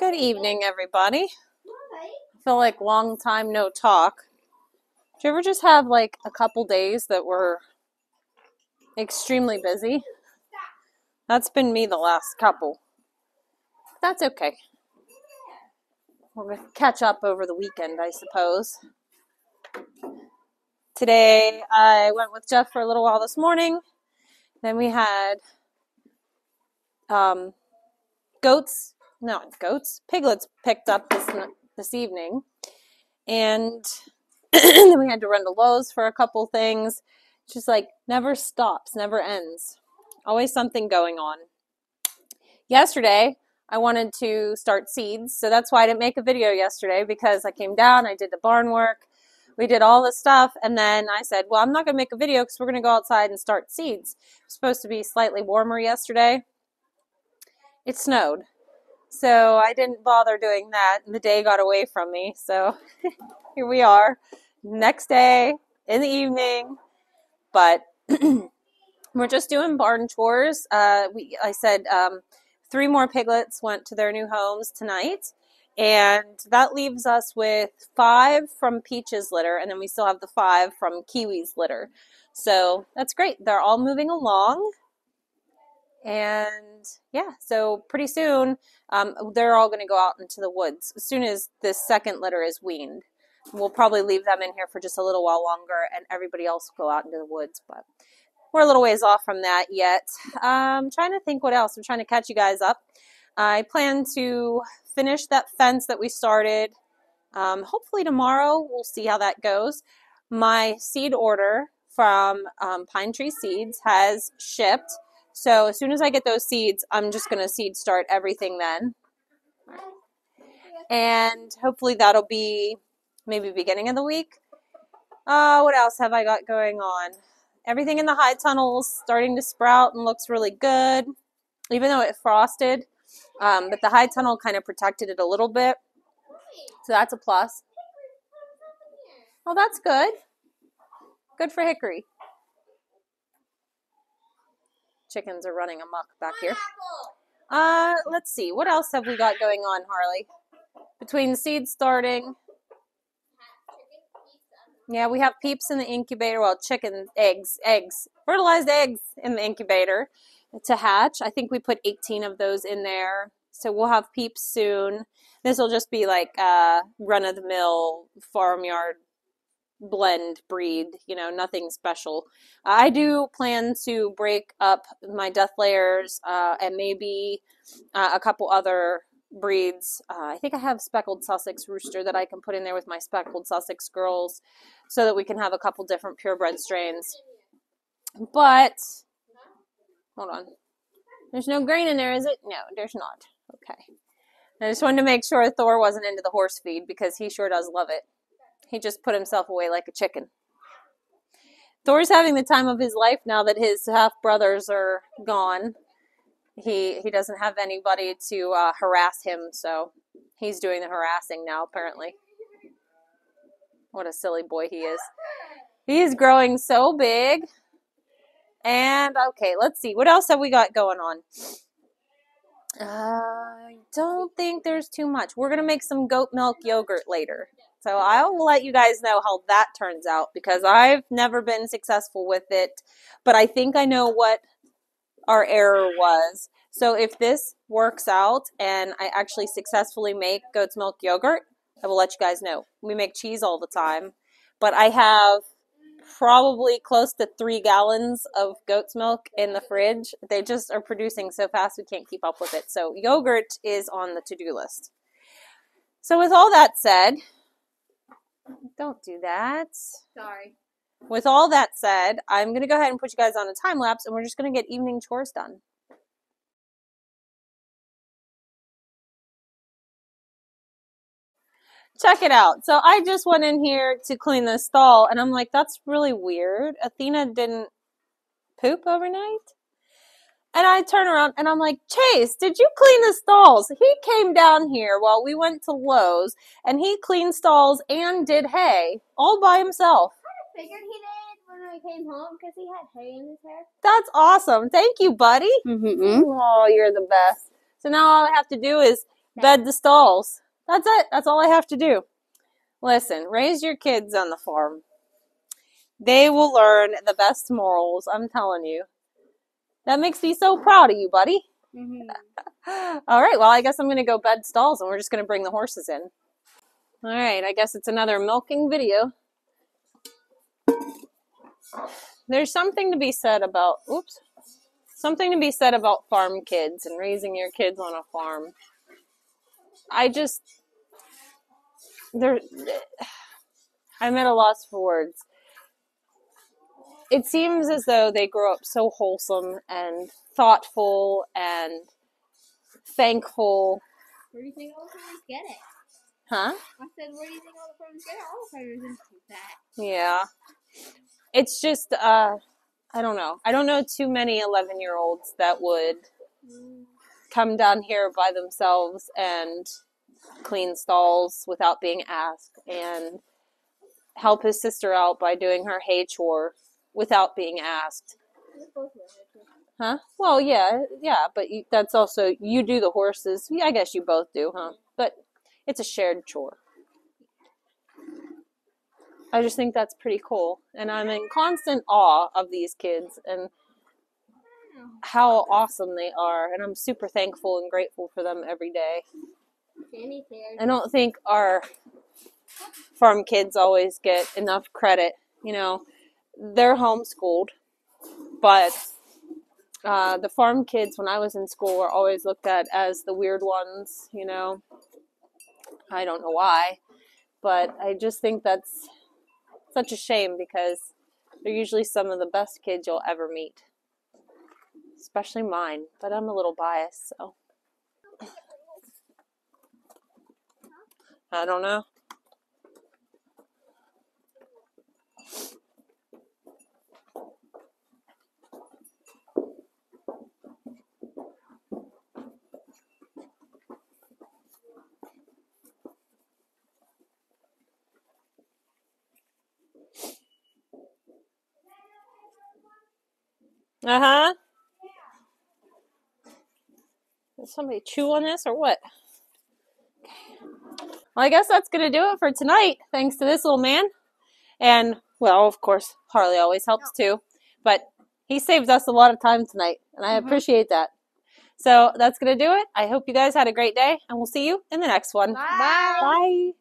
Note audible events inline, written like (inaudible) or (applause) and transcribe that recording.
Good evening, everybody. I feel like long time no talk. Do you ever just have like a couple days that were extremely busy? That's been me the last couple. That's okay. We're going to catch up over the weekend, I suppose. Today, I went with Jeff for a little while this morning. Then we had um, goats, no, goats, piglets picked up this this evening, and (clears throat) then we had to run to Lowe's for a couple things. Just like never stops, never ends. Always something going on. Yesterday, I wanted to start seeds, so that's why I didn't make a video yesterday because I came down, I did the barn work, we did all the stuff, and then I said, Well, I'm not going to make a video because we're going to go outside and start seeds. Supposed to be slightly warmer yesterday. It snowed. So I didn't bother doing that. The day got away from me. So (laughs) here we are, next day in the evening. But (clears throat) we're just doing barn chores. Uh, we, I said um, three more piglets went to their new homes tonight. And that leaves us with five from Peach's litter, and then we still have the five from Kiwi's litter. So that's great. They're all moving along. And yeah, so pretty soon um, they're all going to go out into the woods as soon as this second litter is weaned. We'll probably leave them in here for just a little while longer, and everybody else will go out into the woods. But we're a little ways off from that yet. I'm um, trying to think what else. I'm trying to catch you guys up. I plan to finish that fence that we started. Um, hopefully tomorrow. We'll see how that goes. My seed order from um, Pine Tree Seeds has shipped. So as soon as I get those seeds, I'm just going to seed start everything then. And hopefully that'll be maybe beginning of the week. Uh, what else have I got going on? Everything in the high tunnels starting to sprout and looks really good, even though it frosted. Um, but the high tunnel kind of protected it a little bit. So that's a plus. Well, that's good. Good for hickory. Chickens are running amok back here. Uh, let's see. What else have we got going on, Harley? Between seed starting. Yeah, we have peeps in the incubator. Well, chicken eggs, eggs, fertilized eggs in the incubator to hatch. I think we put 18 of those in there. So we'll have peeps soon. This will just be like a run of the mill farmyard blend breed, you know, nothing special. I do plan to break up my death layers uh, and maybe uh, a couple other breeds. Uh, I think I have speckled Sussex rooster that I can put in there with my speckled Sussex girls so that we can have a couple different purebred strains. But Hold on. There's no grain in there, is it? No, there's not. Okay. I just wanted to make sure Thor wasn't into the horse feed because he sure does love it. He just put himself away like a chicken. Thor's having the time of his life now that his half brothers are gone. He he doesn't have anybody to uh, harass him, so he's doing the harassing now. Apparently, what a silly boy he is. He is growing so big. And okay, let's see. What else have we got going on? I don't think there's too much. We're to make some goat milk yogurt later. So I will let you guys know how that turns out because I've never been successful with it, but I think I know what our error was. So if this works out and I actually successfully make goat's milk yogurt, I will let you guys know. We make cheese all the time, but I have probably close to three gallons of goat's milk in the fridge. They just are producing so fast we can't keep up with it. So yogurt is on the to-do list. So with all that said, don't do that. Sorry. With all that said, I'm going to go ahead and put you guys on a time lapse and we're just going to get evening chores done. check it out. So I just went in here to clean the stall and I'm like, that's really weird. Athena didn't poop overnight. And I turn around and I'm like, Chase, did you clean the stalls? He came down here while we went to Lowe's and he cleaned stalls and did hay all by himself. I figured he did when I came home because he had hay in his hair. That's awesome. Thank you, buddy. Mm-hmm. Oh, you're the best. So now all I have to do is bed the stalls. That's it. That's all I have to do. Listen, raise your kids on the farm. They will learn the best morals, I'm telling you. That makes me so proud of you, buddy. Mm-hmm. (laughs) All right, well, I guess I'm going to go bed stalls and we're just going to bring the horses in. All right, I guess it's another milking video. There's something to be said about, oops, something to be said about farm kids and raising your kids on a farm. I just, there, (sighs) I'm at a loss for words. It seems as though they grow up so wholesome and thoughtful and thankful. Where do you think all the farmers get it? Huh? I said, where do you think all the farmers get it? All the farmers instinct that. Yeah. It's just, uh, I don't know. I don't know too many 11 year olds that would Mm. come down here by themselves and clean stalls without being asked and help his sister out by doing her hay chore without being asked. We're both love it. Huh? Well, yeah, yeah, but you, that's also you do the horses. Yeah, I guess you both do, huh? But it's a shared chore. I just think that's pretty cool, and I'm in constant awe of these kids and how awesome they are, and I'm super thankful and grateful for them every day. I don't think our farm kids always get enough credit. You know, they're homeschooled, but uh, the farm kids, when I was in school, were always looked at as the weird ones. You know, I don't know why, but I just think that's such a shame because they're usually some of the best kids you'll ever meet, especially mine. But I'm a little biased, so I don't know. Uh huh. Did somebody chew on this or what? Well, I guess that's going to do it for tonight, thanks to this little man. And, well, of course, Harley always helps too. But he saved us a lot of time tonight, and I Mhm. appreciate that. So that's going to do it. I hope you guys had a great day, and we'll see you in the next one. Bye. Bye.